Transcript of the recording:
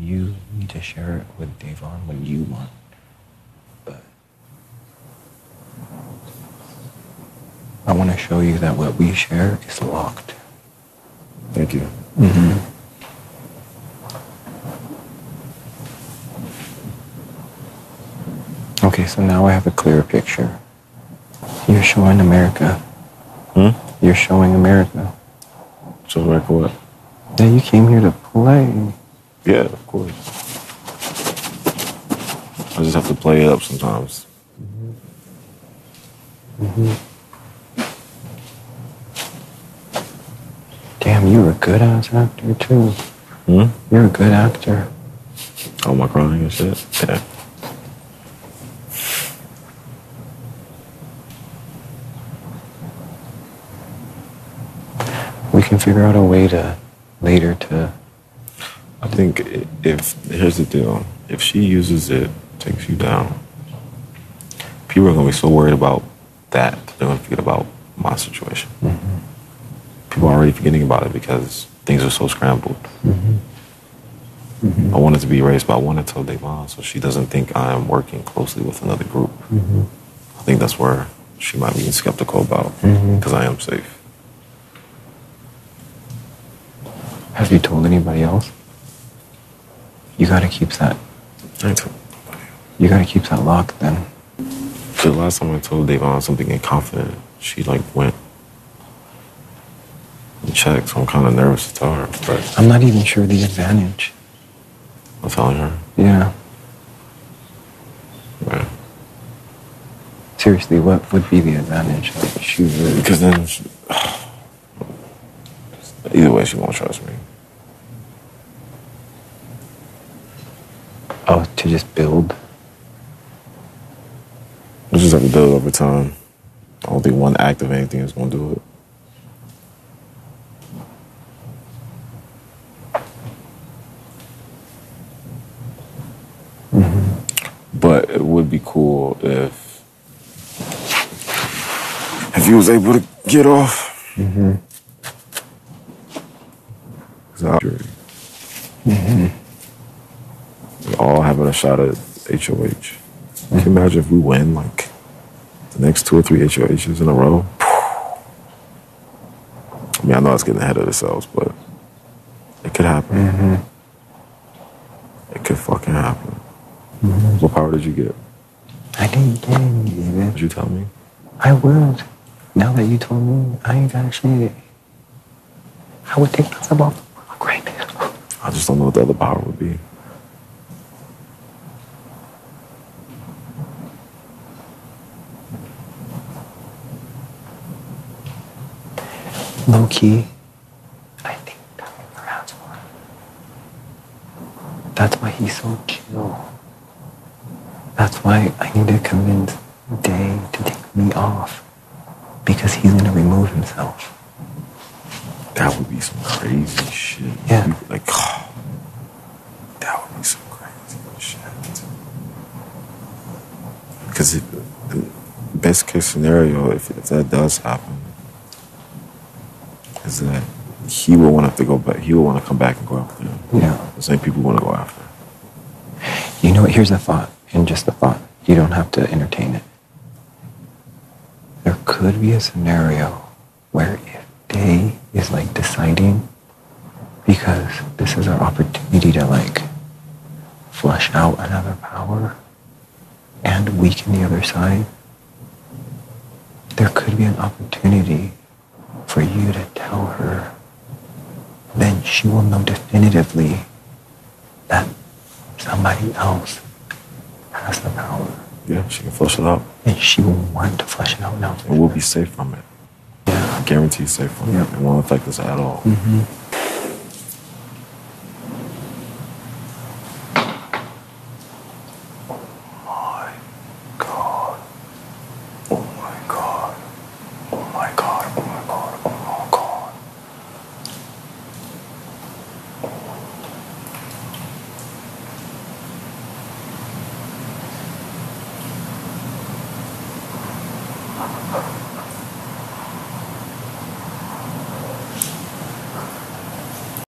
you need to share it with Da'Vonne when you want. But I want to show you that what we share is locked. Thank you. Mm-hmm. Okay, so now I have a clearer picture. You're showing America. Hmm? You're showing America. So like what? Yeah, you came here to play. Yeah, of course. I just have to play it up sometimes. Damn, you're a good ass actor too. Hmm? You're a good actor. Oh, my crying and shit. Yeah. We can figure out a way to later to. I think if here's the deal, if she uses it, takes you down, people are gonna be so worried about that they're gonna forget about my situation. Mm-hmm. People are already forgetting about it because things are so scrambled. Mm-hmm. Mm-hmm. I wanted to be raised wanted to tell Da'Vonne so she doesn't think I am working closely with another group. I think that's where she might be skeptical about because I am safe. Have you told anybody else? You gotta keep that. I told nobody. You gotta keep that locked then. The last time I told Da'Vonne something in confident, she like went and checked, so I'm kind of nervous to tell her, but I'm not even sure the advantage. I'm telling her. Yeah. Yeah. Seriously, what would be the advantage? Like, she would. Because then, she, either way, she won't trust me. Oh, to just build. We just have to build over time. I don't think one act of anything is going to do it. But it would be cool if if you was able to get off. Mm-hmm. We all having a shot at HOH. Can you imagine if we win like the next two or three HOHs in a row? I mean, I know it's getting ahead of ourselves, but it could happen. Mm-hmm. It could fucking happen. Mm-hmm. What power did you get? I didn't get any, David. Did you tell me? I would. Now that you told me, I ain't got shit. I would take myself off the block right now. I just don't know what the other power would be. Low key, I think that perhaps one. That's why he's so chill. That's why I need to convince Day to take me off. Because he's gonna remove himself. That would be some crazy shit. Yeah. You- Like, that would be some crazy shit. Because the best case scenario, if, if that does happen, that he will want to go back. He will want to come back and go after him. Yeah. The same people want to go after. You know what? Here's a thought, and just a thought. You don't have to entertain it. There could be a scenario where if Day is like deciding, because this is our opportunity to like flush out another power and weaken the other side, there could be an opportunity for you to tell her. Then she will know definitively that somebody else has the power. Yeah, she can flush it out, And she will want to flush it out now. and we'll be safe from it. Yeah. I guarantee safe from Yeah. it. It won't affect us at all. Mm-hmm.